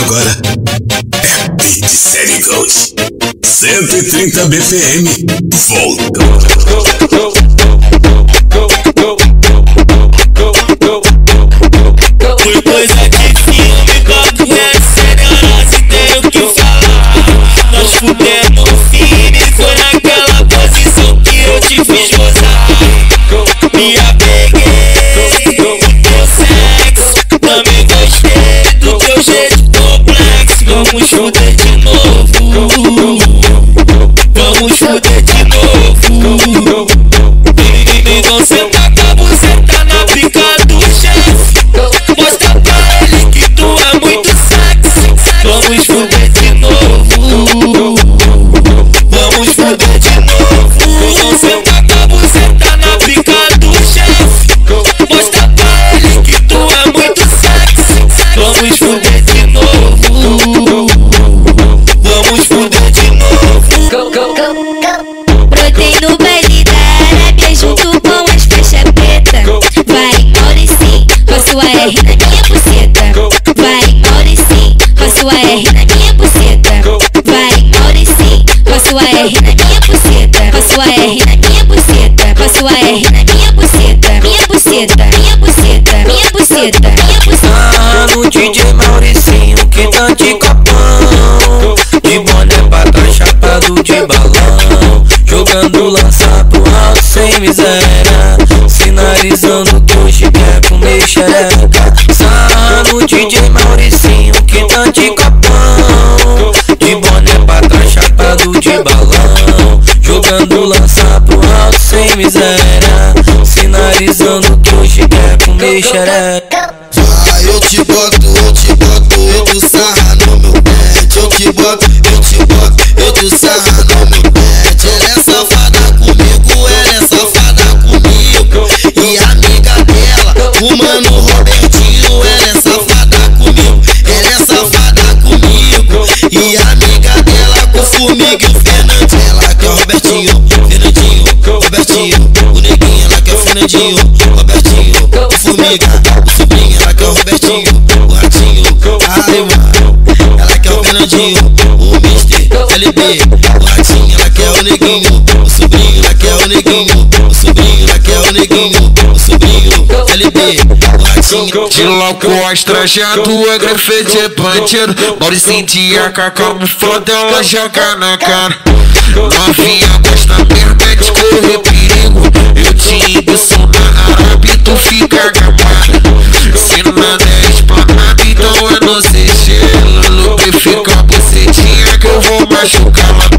agora é Beat Série Ghost. 130 BPM. Voltou. Foi coisa de filme, é sério, se o que falar. Nós fudemos firme, foi naquela posição que eu te fiz gozar. Me complexo. Minha buceta. A R na minha buceta. Com a R na minha buceta. Minha buceta, minha buceta, minha buceta, minha buceta. Ah, no DJ Mauricinho que tá de copão De boné pra chapado de balão Jogando lança pro alto sem miséria Sinalizando que hoje quer comer xereca Ah, no DJ Mauricinho que tá de copão Jogando lança pro alto sem miséria Sinalizando que hoje quer comer xereca Ah, eu te boto, eu te boto, eu te sarra no meu pet. Eu te boto, eu te boto, eu te sarra no meu pet. Ela é safada comigo, ela é safada comigo. E a amiga dela, o mano Robertinho, ela é safada comigo, ela é safada comigo. E a amiga dela com formiga e o Fernandinho. Robertinho, Fernandinho, Robertinho. O neguinho, ela quer o Fernandinho, Robertinho. O formiga, o sobrinho, ela quer o Robertinho, o ratinho. Ai, mano, ela quer o Fernandinho, o Mister, LB. O ratinho, ela quer o neguinho, o sobrinho, ela quer o neguinho. O sobrinho, ela quer o neguinho, o sobrinho, LB. De cost trajado, é grafite é bandido Mauricinho de AK, como foda ela joga na cara Novinha gosta é de correr perigo Eu te enguiço na Arábia, tu fica gamada Se nada é esplanado, então é no sigilo Lubrifica a bucetinha que eu vou machucar